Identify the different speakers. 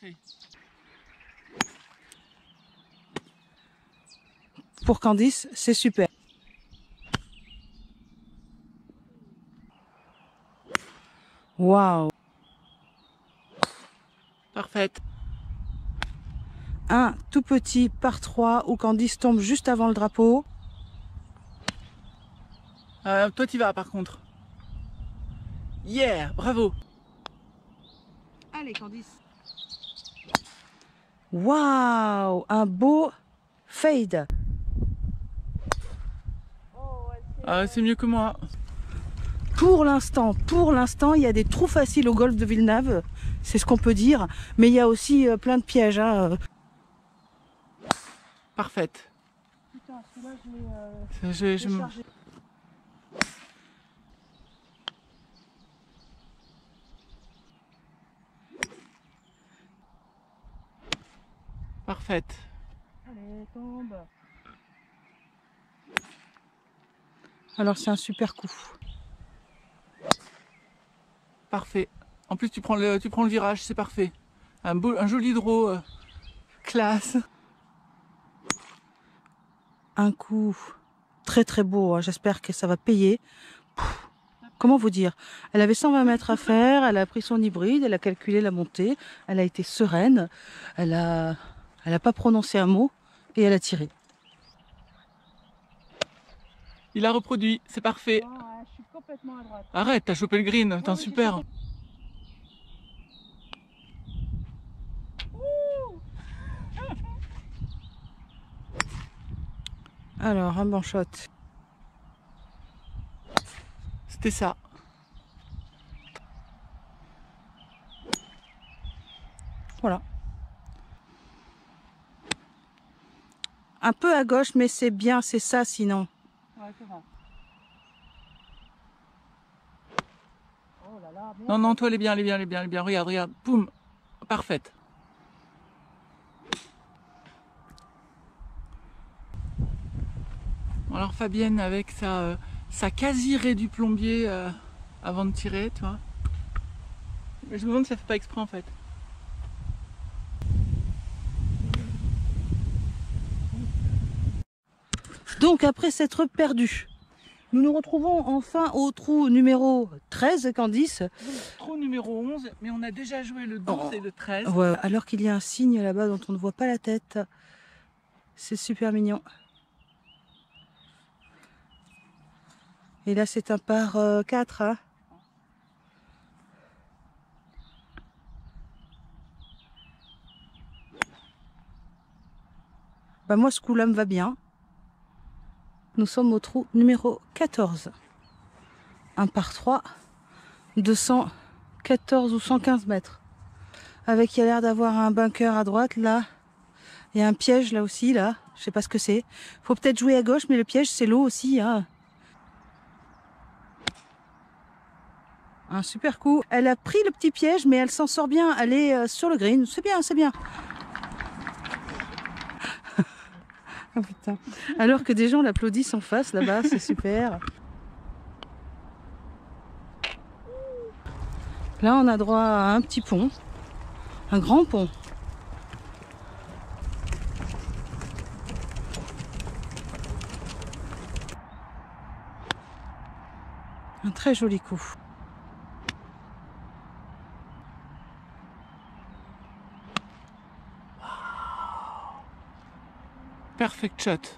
Speaker 1: Parfait.
Speaker 2: Pour Candice, c'est super. Waouh
Speaker 1: Parfaite.
Speaker 2: Un tout petit par trois où Candice tombe juste avant le drapeau.
Speaker 1: Euh, toi, tu vas par contre. Yeah, bravo.
Speaker 2: Allez, Candice. Waouh Un beau fade.
Speaker 1: Ah, c'est mieux que moi.
Speaker 2: Pour l'instant, pour l'instant, il y a des trous faciles au golfe de Villeneuve, c'est ce qu'on peut dire, mais il y a aussi euh, plein de pièges. hein.
Speaker 1: Parfaite.
Speaker 2: Putain, celui-là, je l'ai, euh, Allez, tombe. Alors c'est un super coup.
Speaker 1: Parfait. En plus, tu prends le, tu prends le virage, c'est parfait. Un, beau, un joli draw. euh, classe.
Speaker 2: Un coup très très beau, hein. j'espère que ça va payer. Comment vous dire? Elle avait 120 mètres à faire, elle a pris son hybride, elle a calculé la montée, elle a été sereine, elle a, elle a pas prononcé un mot et elle a tiré.
Speaker 1: Il a reproduit, c'est parfait.
Speaker 2: je suis complètement à droite.
Speaker 1: Arrête, t'as chopé le green, attends, super.
Speaker 2: Alors, un bon shot.
Speaker 1: C'était ça.
Speaker 2: Voilà. Un peu à gauche, mais c'est bien, c'est ça sinon.
Speaker 1: Non, non, toi, elle est bien, elle est bien, elle est bien, elle est bien. Regarde, regarde. Boum. Parfaite. Alors Fabienne avec sa, euh, sa quasi du plombier euh, avant de tirer, tu vois. Mais je me demande si ça fait pas exprès en fait.
Speaker 2: Donc, après s'être perdu, nous nous retrouvons enfin au trou numéro 13, Candice.
Speaker 1: Trou numéro 11, mais on a déjà joué le 12 et le 13.
Speaker 2: Ouais, alors qu'il y a un signe là-bas dont on ne voit pas la tête. C'est super mignon. Et là, c'est un par 4. Hein bah moi, ce coup-là me va bien. Nous sommes au trou numéro 14. Un par 3, 214 ou 115 mètres. Avec il y a l'air d'avoir un bunker à droite là et un piège là aussi là. Je sais pas ce que c'est. Faut peut-être jouer à gauche mais le piège c'est l'eau aussi hein. un super coup. Elle a pris le petit piège mais elle s'en sort bien. Elle est euh, sur le green. C'est bien c'est bien Ah, putain. alors que des gens l'applaudissent en face là-bas c'est super là on a droit à un petit pont un grand pont. Un très joli coup.
Speaker 1: Perfect shot.